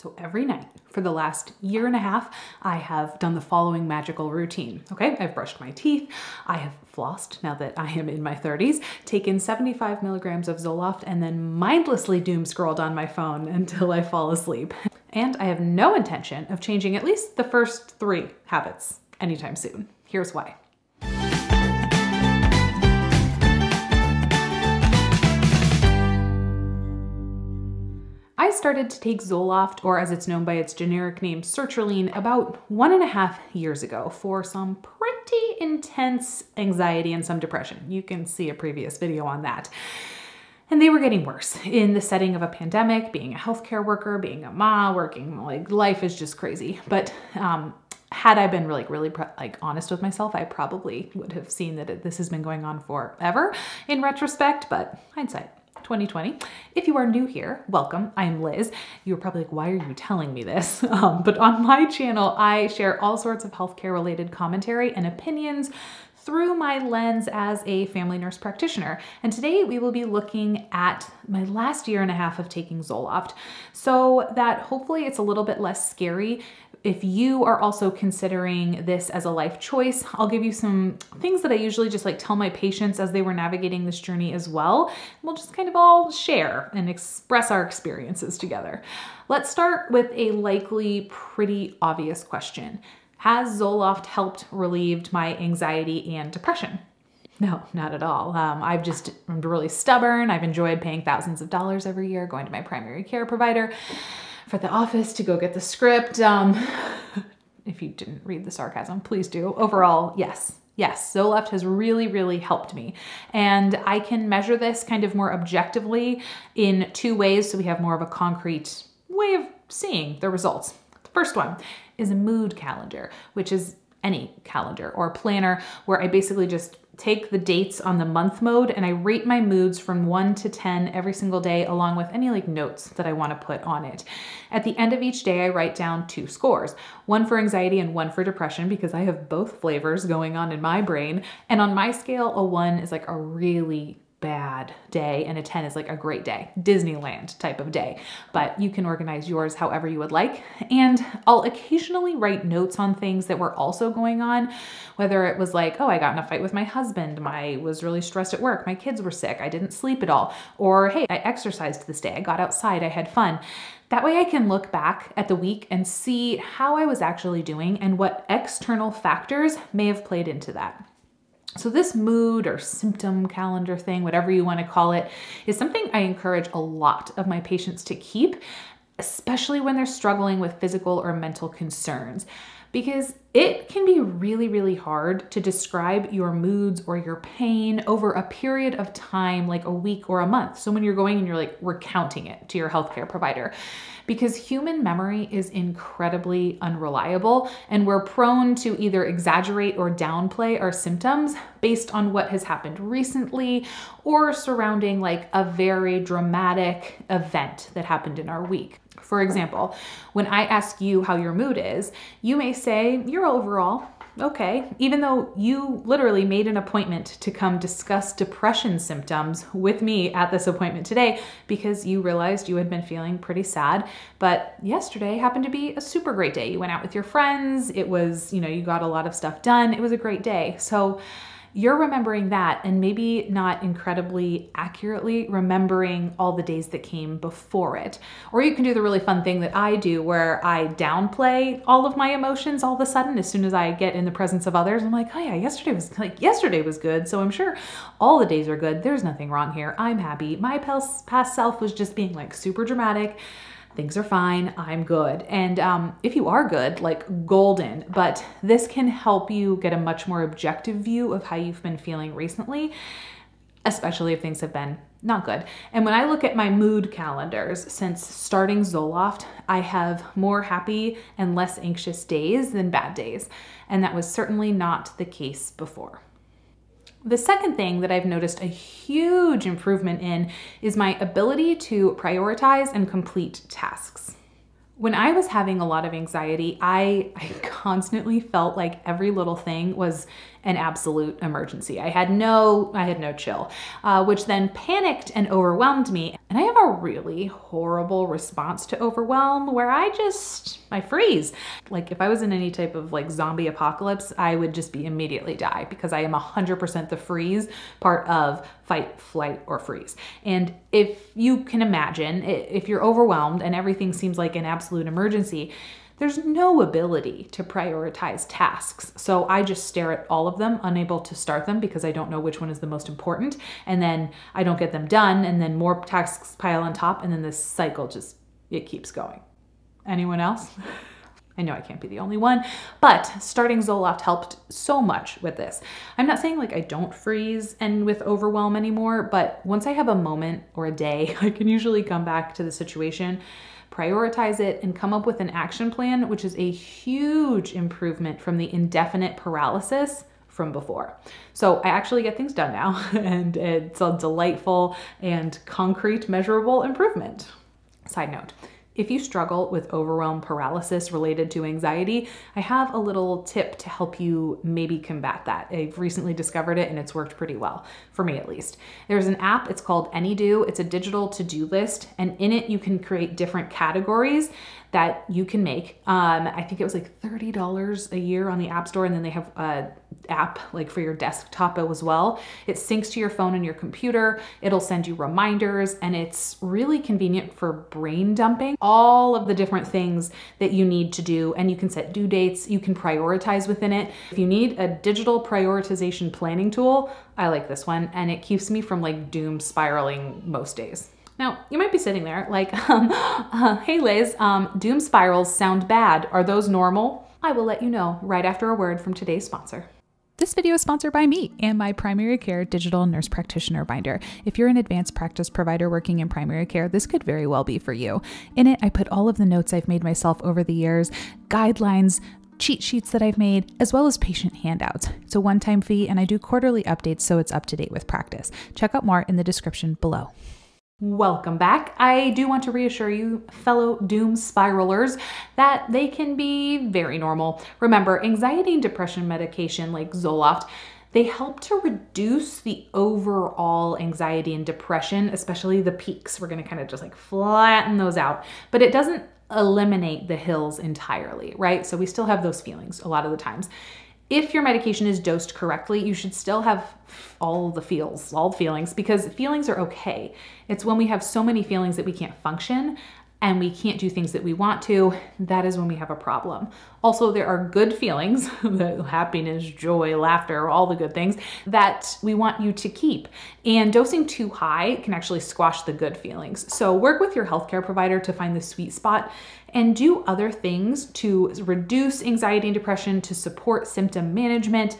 So every night for the last year and a half, I have done the following magical routine. Okay, I've brushed my teeth, I have flossed now that I am in my 30s, taken 75 milligrams of Zoloft, and then mindlessly doom scrolled on my phone until I fall asleep. And I have no intention of changing at least the first three habits anytime soon. Here's why. Started to take Zoloft, or as it's known by its generic name, sertraline, about one and a half years ago for some pretty intense anxiety and some depression. You can see a previous video on that. And they were getting worse in the setting of a pandemic, being a healthcare worker, being a ma, working, like life is just crazy. But um, had I been really, really like honest with myself, I probably would have seen that this has been going on forever in retrospect, but hindsight. 2020. If you are new here, welcome. I'm Liz. You're probably like, why are you telling me this? Um, but on my channel, I share all sorts of healthcare related commentary and opinions through my lens as a family nurse practitioner. And today we will be looking at my last year and a half of taking Zoloft so that hopefully it's a little bit less scary if you are also considering this as a life choice, I'll give you some things that I usually just like tell my patients as they were navigating this journey as well. We'll just kind of all share and express our experiences together. Let's start with a likely pretty obvious question. Has Zoloft helped relieved my anxiety and depression? No, not at all. Um, I've just I'm really stubborn. I've enjoyed paying thousands of dollars every year, going to my primary care provider for the office to go get the script. Um, if you didn't read the sarcasm, please do. Overall, yes, Yes, Zoloft has really, really helped me. And I can measure this kind of more objectively in two ways so we have more of a concrete way of seeing the results. The first one is a mood calendar, which is any calendar or planner where I basically just take the dates on the month mode and I rate my moods from one to 10 every single day along with any like notes that I wanna put on it. At the end of each day, I write down two scores, one for anxiety and one for depression because I have both flavors going on in my brain. And on my scale, a one is like a really bad day and a 10 is like a great day, Disneyland type of day. But you can organize yours however you would like. And I'll occasionally write notes on things that were also going on, whether it was like, oh, I got in a fight with my husband, my was really stressed at work, my kids were sick, I didn't sleep at all, or hey, I exercised this day, I got outside, I had fun. That way I can look back at the week and see how I was actually doing and what external factors may have played into that. So, this mood or symptom calendar thing, whatever you want to call it, is something I encourage a lot of my patients to keep, especially when they're struggling with physical or mental concerns, because it can be really, really hard to describe your moods or your pain over a period of time, like a week or a month. So, when you're going and you're like recounting it to your healthcare provider, because human memory is incredibly unreliable and we're prone to either exaggerate or downplay our symptoms based on what has happened recently or surrounding like a very dramatic event that happened in our week. For example, when I ask you how your mood is, you may say you're overall okay, even though you literally made an appointment to come discuss depression symptoms with me at this appointment today because you realized you had been feeling pretty sad, but yesterday happened to be a super great day. You went out with your friends, it was, you know, you got a lot of stuff done, it was a great day. So, you're remembering that and maybe not incredibly accurately remembering all the days that came before it. Or you can do the really fun thing that I do where I downplay all of my emotions all of a sudden as soon as I get in the presence of others. I'm like, oh yeah, yesterday was like, yesterday was good. So I'm sure all the days are good. There's nothing wrong here. I'm happy. My past self was just being like super dramatic things are fine, I'm good. And um, if you are good, like golden, but this can help you get a much more objective view of how you've been feeling recently, especially if things have been not good. And when I look at my mood calendars since starting Zoloft, I have more happy and less anxious days than bad days. And that was certainly not the case before. The second thing that I've noticed a huge improvement in is my ability to prioritize and complete tasks. When I was having a lot of anxiety, I, I constantly felt like every little thing was an absolute emergency. I had no, I had no chill, uh, which then panicked and overwhelmed me. And I have a really horrible response to overwhelm where I just, I freeze. Like if I was in any type of like zombie apocalypse, I would just be immediately die because I am 100% the freeze part of fight, flight, or freeze. And if you can imagine, if you're overwhelmed and everything seems like an absolute emergency, there's no ability to prioritize tasks. So I just stare at all of them, unable to start them because I don't know which one is the most important. And then I don't get them done, and then more tasks pile on top, and then this cycle just it keeps going. Anyone else? I know I can't be the only one, but starting Zoloft helped so much with this. I'm not saying like I don't freeze and with overwhelm anymore, but once I have a moment or a day, I can usually come back to the situation prioritize it, and come up with an action plan, which is a huge improvement from the indefinite paralysis from before. So I actually get things done now, and it's a delightful and concrete, measurable improvement. Side note, if you struggle with overwhelm paralysis related to anxiety, I have a little tip to help you maybe combat that. I've recently discovered it and it's worked pretty well, for me at least. There's an app, it's called AnyDo. It's a digital to do list, and in it, you can create different categories that you can make. Um, I think it was like $30 a year on the App Store, and then they have a app like for your desktop as well. It syncs to your phone and your computer. It'll send you reminders, and it's really convenient for brain dumping all of the different things that you need to do. And you can set due dates, you can prioritize within it. If you need a digital prioritization planning tool, I like this one, and it keeps me from like doom spiraling most days. Now, you might be sitting there like, um, uh, hey Liz, um, doom spirals sound bad. Are those normal? I will let you know right after a word from today's sponsor. This video is sponsored by me and my primary care digital nurse practitioner binder. If you're an advanced practice provider working in primary care, this could very well be for you. In it, I put all of the notes I've made myself over the years, guidelines, cheat sheets that I've made, as well as patient handouts. It's a one time fee, and I do quarterly updates so it's up to date with practice. Check out more in the description below. Welcome back. I do want to reassure you, fellow doom spiralers, that they can be very normal. Remember, anxiety and depression medication like Zoloft they help to reduce the overall anxiety and depression, especially the peaks. We're going to kind of just like flatten those out, but it doesn't eliminate the hills entirely, right? So we still have those feelings a lot of the times if your medication is dosed correctly, you should still have all the feels, all the feelings, because feelings are okay. It's when we have so many feelings that we can't function and we can't do things that we want to, that is when we have a problem. Also, there are good feelings, happiness, joy, laughter, all the good things that we want you to keep. And dosing too high can actually squash the good feelings. So work with your healthcare provider to find the sweet spot and do other things to reduce anxiety and depression, to support symptom management.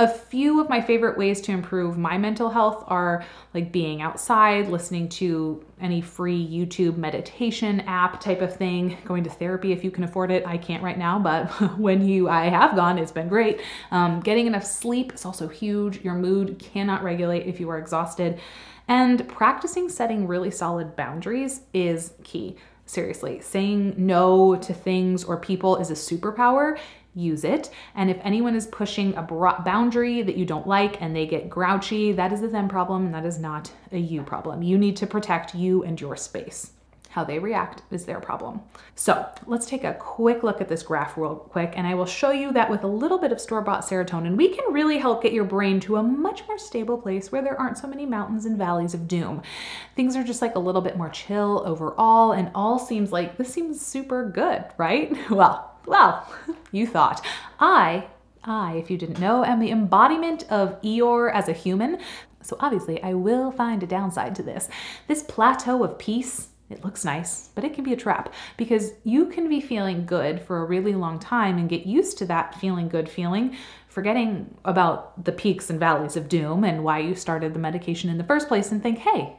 A few of my favorite ways to improve my mental health are like being outside, listening to any free YouTube meditation app type of thing, going to therapy if you can afford it. I can't right now, but when you I have gone, it's been great. Um, getting enough sleep is also huge. Your mood cannot regulate if you are exhausted. And practicing setting really solid boundaries is key. Seriously, saying no to things or people is a superpower. Use it. And if anyone is pushing a boundary that you don't like and they get grouchy, that is a them problem and that is not a you problem. You need to protect you and your space. How they react is their problem. So let's take a quick look at this graph real quick, and I will show you that with a little bit of store-bought serotonin, we can really help get your brain to a much more stable place where there aren't so many mountains and valleys of doom. Things are just like a little bit more chill overall, and all seems like this seems super good, right? Well, well, you thought. I I, if you didn't know, am the embodiment of Eeyore as a human. So obviously I will find a downside to this. This plateau of peace it looks nice, but it can be a trap because you can be feeling good for a really long time and get used to that feeling good feeling, forgetting about the peaks and valleys of doom and why you started the medication in the first place and think, hey,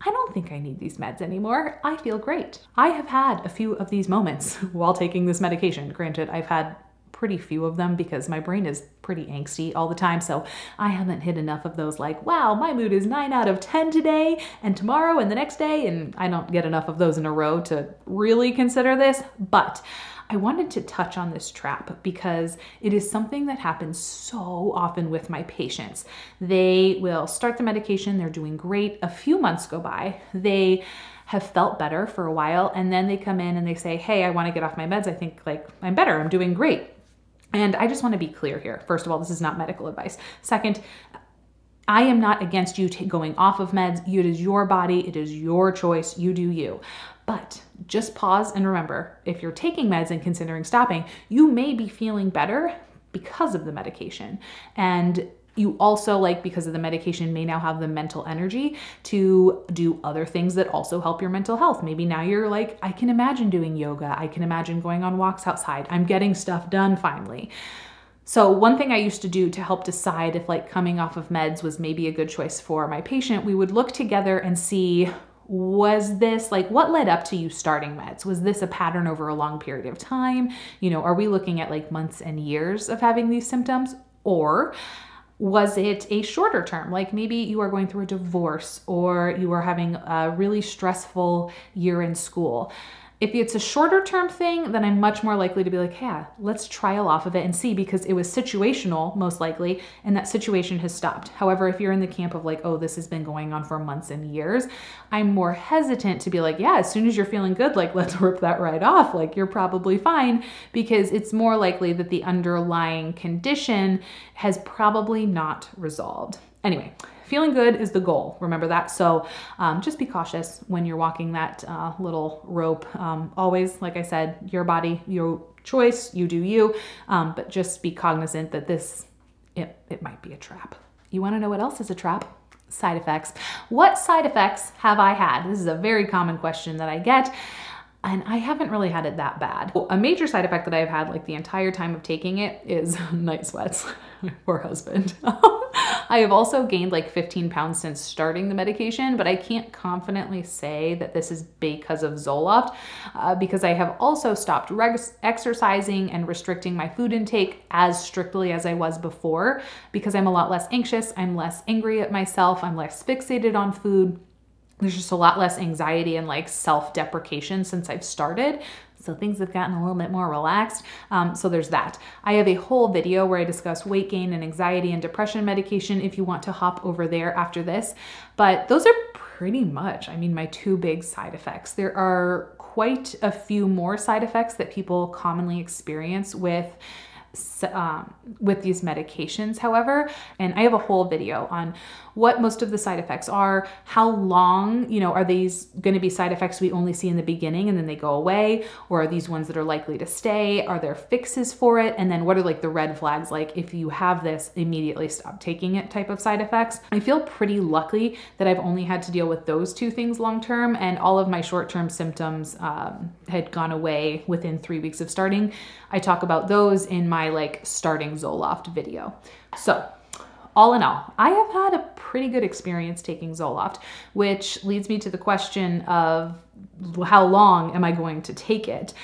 I don't think I need these meds anymore. I feel great. I have had a few of these moments while taking this medication. Granted, I've had pretty few of them because my brain is pretty angsty all the time. So I haven't hit enough of those like, wow, my mood is nine out of 10 today and tomorrow and the next day. And I don't get enough of those in a row to really consider this. But I wanted to touch on this trap because it is something that happens so often with my patients. They will start the medication, they're doing great. A few months go by, they have felt better for a while, and then they come in and they say, Hey, I want to get off my meds. I think like I'm better, I'm doing great. And I just want to be clear here. First of all, this is not medical advice. Second, I am not against you going off of meds. It is your body, it is your choice. You do you. But just pause and remember if you're taking meds and considering stopping, you may be feeling better because of the medication. And you also like because of the medication may now have the mental energy to do other things that also help your mental health. Maybe now you're like i can imagine doing yoga. I can imagine going on walks outside. I'm getting stuff done finally. So one thing I used to do to help decide if like coming off of meds was maybe a good choice for my patient, we would look together and see was this like what led up to you starting meds? Was this a pattern over a long period of time? You know are we looking at like months and years of having these symptoms? Or was it a shorter term? Like maybe you are going through a divorce or you are having a really stressful year in school if it's a shorter term thing, then I'm much more likely to be like, yeah, let's trial off of it and see because it was situational, most likely, and that situation has stopped. However, if you're in the camp of like, oh, this has been going on for months and years, I'm more hesitant to be like, yeah, as soon as you're feeling good, like, let's rip that right off. Like, you're probably fine because it's more likely that the underlying condition has probably not resolved. Anyway, feeling good is the goal. Remember that. So um, just be cautious when you're walking that uh, little rope. Um, always, like I said, your body, your choice, you do you. Um, but just be cognizant that this, it, it might be a trap. You want to know what else is a trap? Side effects. What side effects have I had? This is a very common question that I get and I haven't really had it that bad. A major side effect that I've had like the entire time of taking it is night sweats. Poor husband. I have also gained like 15 pounds since starting the medication, but I can't confidently say that this is because of Zoloft uh, because I have also stopped exercising and restricting my food intake as strictly as I was before because I'm a lot less anxious, I'm less angry at myself, I'm less fixated on food there's just a lot less anxiety and like self deprecation since I've started. So things have gotten a little bit more relaxed. Um, so there's that. I have a whole video where I discuss weight gain and anxiety and depression medication if you want to hop over there after this. But those are pretty much, I mean, my two big side effects. There are quite a few more side effects that people commonly experience with um, with these medications, however. And I have a whole video on what most of the side effects are, how long, you know, are these going to be side effects we only see in the beginning and then they go away, or are these ones that are likely to stay? Are there fixes for it? And then what are like the red flags, like if you have this, immediately stop taking it type of side effects? I feel pretty lucky that I've only had to deal with those two things long term, and all of my short term symptoms um, had gone away within three weeks of starting. I talk about those in my like starting Zoloft video. So, all in all, I have had a pretty good experience taking Zoloft, which leads me to the question of how long am I going to take it?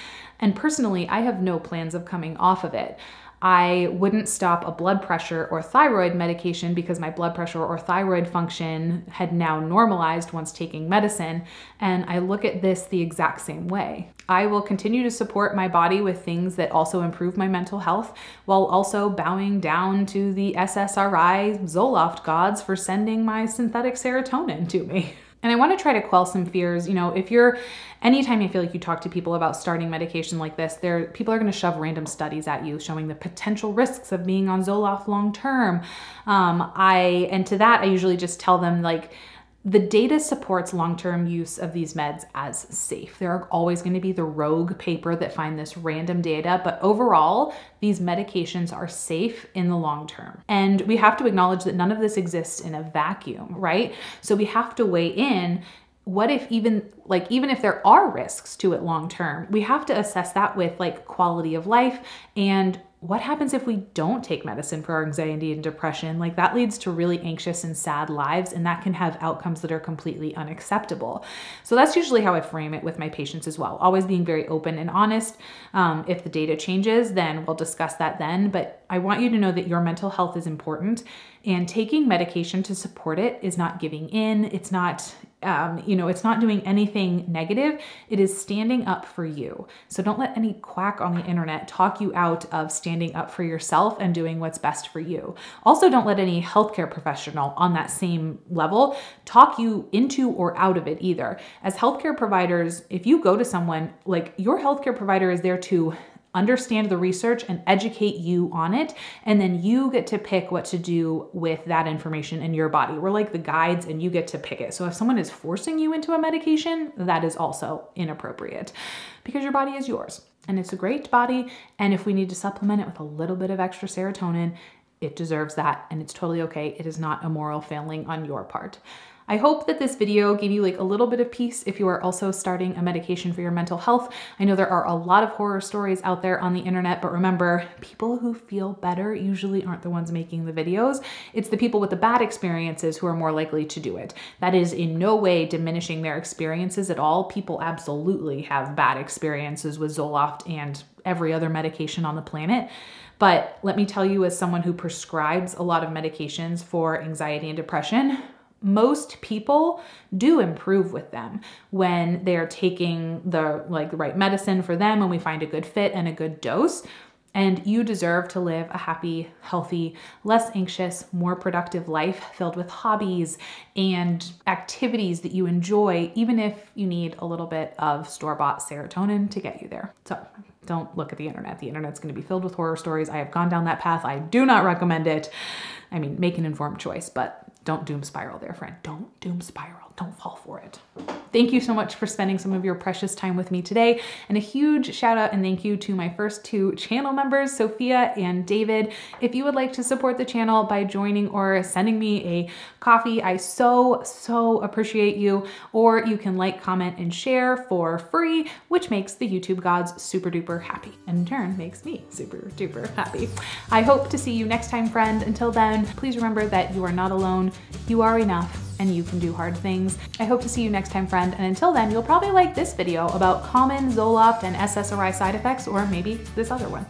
And personally, I have no plans of coming off of it. I wouldn't stop a blood pressure or thyroid medication because my blood pressure or thyroid function had now normalized once taking medicine. And I look at this the exact same way. I will continue to support my body with things that also improve my mental health while also bowing down to the SSRI Zoloft gods for sending my synthetic serotonin to me. And I want to try to quell some fears. You know, if you're anytime you feel like you talk to people about starting medication like this, there people are going to shove random studies at you showing the potential risks of being on Zoloft long term. Um, I and to that I usually just tell them like the data supports long term use of these meds as safe. There are always going to be the rogue paper that find this random data, but overall, these medications are safe in the long term. And we have to acknowledge that none of this exists in a vacuum, right? So we have to weigh in what if even like even if there are risks to it long term we have to assess that with like quality of life and what happens if we don't take medicine for our anxiety and depression? Like that leads to really anxious and sad lives, and that can have outcomes that are completely unacceptable. So that's usually how I frame it with my patients as well. Always being very open and honest. Um, if the data changes, then we'll discuss that then. But I want you to know that your mental health is important And taking medication to support it is not giving in. It's not um, you know, it's not doing anything negative. It is standing up for you. So don't let any quack on the internet talk you out of standing up for yourself and doing what's best for you. Also, don't let any healthcare professional on that same level talk you into or out of it either. As healthcare providers, if you go to someone, like your healthcare provider is there to understand the research and educate you on it. And then you get to pick what to do with that information in your body. We're like the guides and you get to pick it. So if someone is forcing you into a medication, that is also inappropriate because your body is yours and it's a great body. And if we need to supplement it with a little bit of extra serotonin, it deserves that and it's totally okay. It is not a moral failing on your part. I hope that this video gave you like a little bit of peace if you are also starting a medication for your mental health. I know there are a lot of horror stories out there on the internet, but remember, people who feel better usually aren't the ones making the videos. It's the people with the bad experiences who are more likely to do it. That is in no way diminishing their experiences at all. People absolutely have bad experiences with Zoloft and every other medication on the planet. But let me tell you, as someone who prescribes a lot of medications for anxiety and depression, most people do improve with them when they're taking the like the right medicine for them and we find a good fit and a good dose and you deserve to live a happy, healthy, less anxious, more productive life filled with hobbies and activities that you enjoy, even if you need a little bit of store bought serotonin to get you there. So don't look at the internet. The internet's going to be filled with horror stories. I have gone down that path. I do not recommend it. I mean, make an informed choice, but don't doom spiral there, friend. Don't doom spiral. Don't fall for it. Thank you so much for spending some of your precious time with me today. And a huge shout out and thank you to my first two channel members, Sophia and David. If you would like to support the channel by joining or sending me a coffee, I so, so appreciate you. Or you can like, comment, and share for free, which makes the YouTube gods super duper happy. And in turn, makes me super duper happy. I hope to see you next time, friend. Until then, please remember that you are not alone. You are enough and you can do hard things. I hope to see you next time, friend. And until then, you'll probably like this video about common Zoloft and SSRI side effects, or maybe this other one.